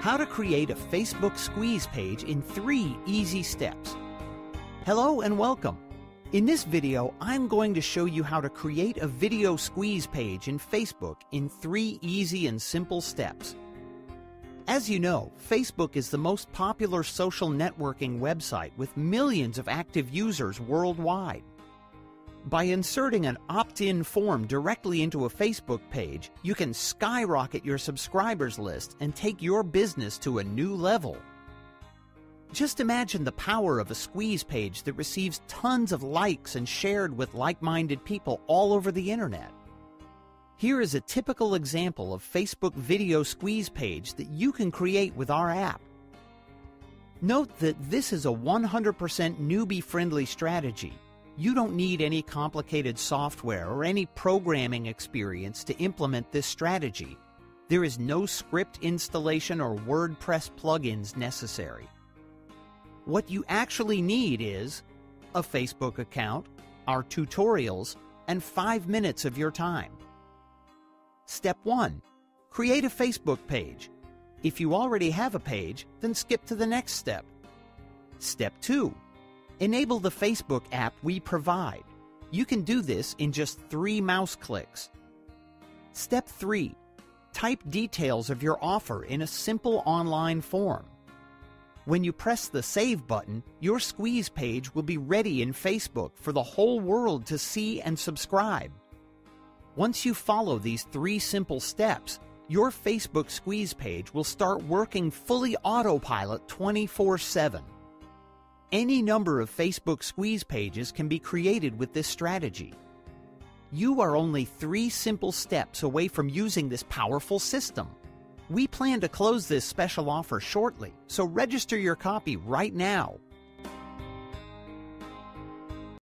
How to create a Facebook squeeze page in three easy steps. Hello and welcome. In this video, I'm going to show you how to create a video squeeze page in Facebook in three easy and simple steps. As you know, Facebook is the most popular social networking website with millions of active users worldwide. By inserting an opt in form directly into a Facebook page, you can skyrocket your subscribers list and take your business to a new level. Just imagine the power of a squeeze page that receives tons of likes and shared with like minded people all over the internet. Here is a typical example of Facebook video squeeze page that you can create with our app. Note that this is a 100% newbie friendly strategy you don't need any complicated software or any programming experience to implement this strategy. There is no script installation or WordPress plugins necessary. What you actually need is a Facebook account, our tutorials, and five minutes of your time. Step 1 Create a Facebook page. If you already have a page, then skip to the next step. Step 2 Enable the Facebook app we provide. You can do this in just three mouse clicks. Step 3. Type details of your offer in a simple online form. When you press the Save button, your squeeze page will be ready in Facebook for the whole world to see and subscribe. Once you follow these three simple steps, your Facebook squeeze page will start working fully autopilot 24 7. Any number of Facebook squeeze pages can be created with this strategy. You are only three simple steps away from using this powerful system. We plan to close this special offer shortly, so register your copy right now